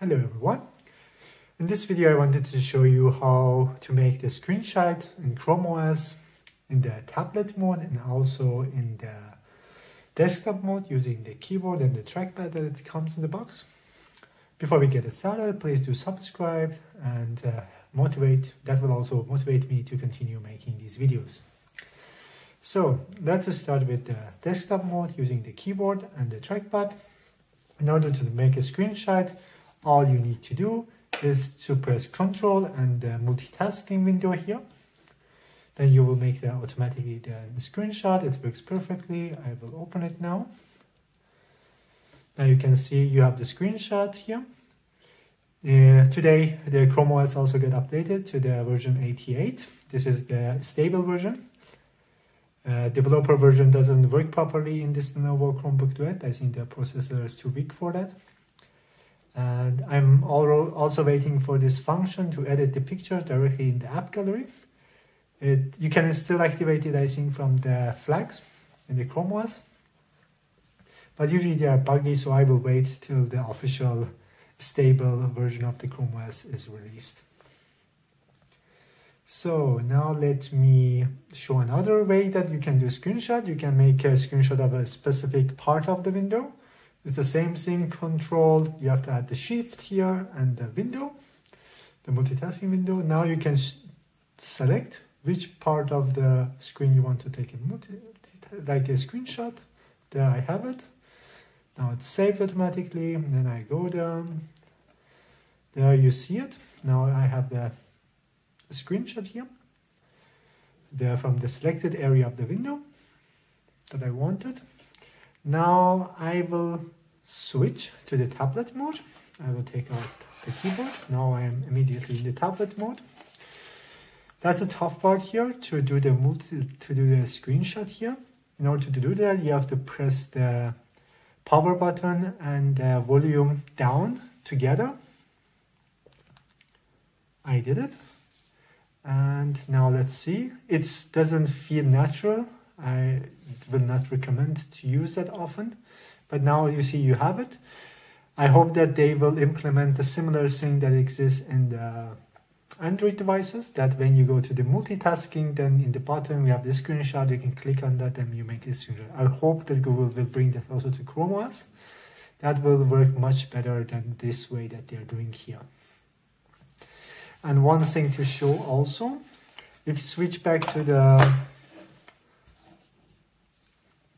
Hello everyone. In this video I wanted to show you how to make the screenshot in Chrome OS in the tablet mode and also in the desktop mode using the keyboard and the trackpad that comes in the box. Before we get started, please do subscribe and uh, motivate. That will also motivate me to continue making these videos. So let's start with the desktop mode using the keyboard and the trackpad. In order to make a screenshot, all you need to do is to press Control and the multitasking window here. Then you will make the automatically the screenshot. It works perfectly. I will open it now. Now you can see you have the screenshot here. Uh, today, the Chrome OS also got updated to the version 88. This is the stable version. Uh, developer version doesn't work properly in this Lenovo Chromebook Duet. I think the processor is too weak for that. And I'm also waiting for this function to edit the pictures directly in the app gallery. It, you can still activate it, I think, from the flags in the Chrome OS. But usually they are buggy, so I will wait till the official stable version of the Chrome OS is released. So now let me show another way that you can do a screenshot. You can make a screenshot of a specific part of the window. It's the same thing, control, you have to add the shift here and the window, the multitasking window. Now you can select which part of the screen you want to take a multi like a screenshot. There I have it. Now it's saved automatically. Then I go down. There you see it. Now I have the screenshot here. There from the selected area of the window that I wanted. Now I will switch to the tablet mode. I will take out the keyboard. Now I am immediately in the tablet mode. That's a tough part here to do the multi to do the screenshot here. In order to do that, you have to press the power button and the volume down together. I did it. And now let's see. It doesn't feel natural I will not recommend to use that often. But now you see you have it. I hope that they will implement a similar thing that exists in the Android devices that when you go to the multitasking, then in the bottom we have the screenshot, you can click on that and you make a screenshot. I hope that Google will bring that also to Chrome OS. That will work much better than this way that they're doing here. And one thing to show also, if you switch back to the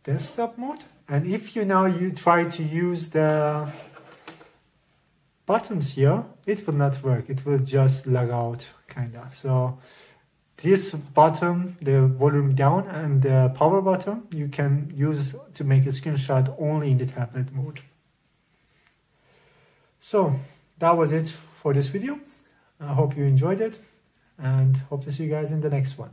desktop mode. And if you now you try to use the buttons here, it will not work. It will just log out kinda. So this button, the volume down and the power button, you can use to make a screenshot only in the tablet mode. So that was it for this video. I hope you enjoyed it and hope to see you guys in the next one.